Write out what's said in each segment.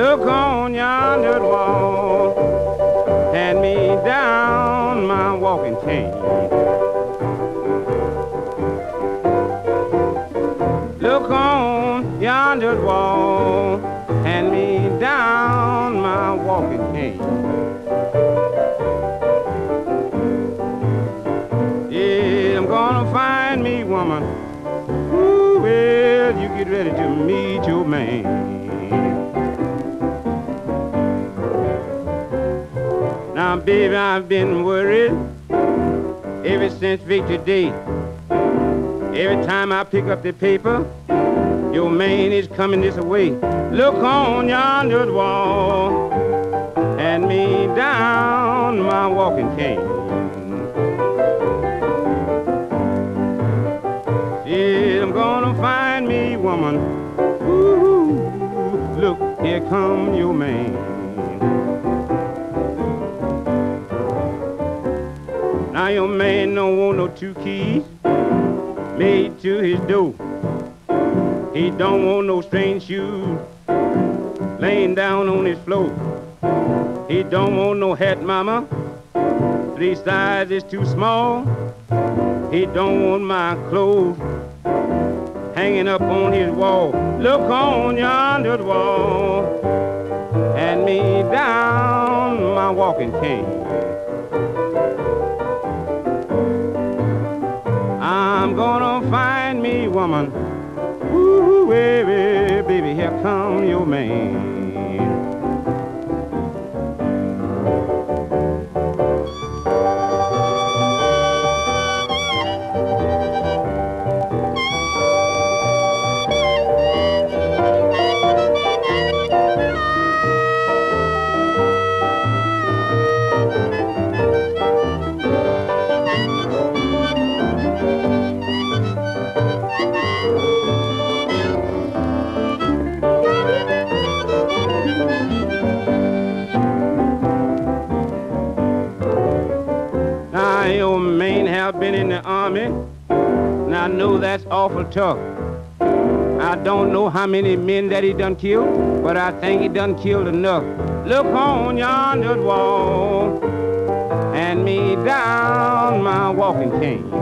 Look on yonder wall. Hand me down my walking cane. Look on yonder wall. Hand me down my walking cane. Yeah, I'm gonna find me, woman. Ooh, well, you get ready to meet your man. Baby, I've been worried ever since Victory Day. Every time I pick up the paper, your man is coming this way. Look on yonder wall and me down my walking cane. Yeah, I'm gonna find me woman. Ooh, look, here come your man. Now your man don't want no two keys made to his door. He don't want no strange shoes laying down on his floor. He don't want no hat, mama. Three size is too small. He don't want my clothes hanging up on his wall. Look on yonder wall and me down my walking cane. Woman. Ooh, baby, baby, here come your man. Man have been in the army. and I know that's awful tough. I don't know how many men that he done killed, but I think he done killed enough. Look on yonder wall and me down my walking cane.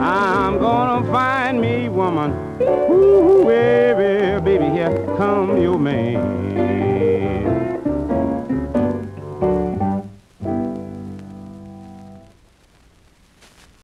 I'm gonna find me woman. Ooh, baby, baby, here come your man.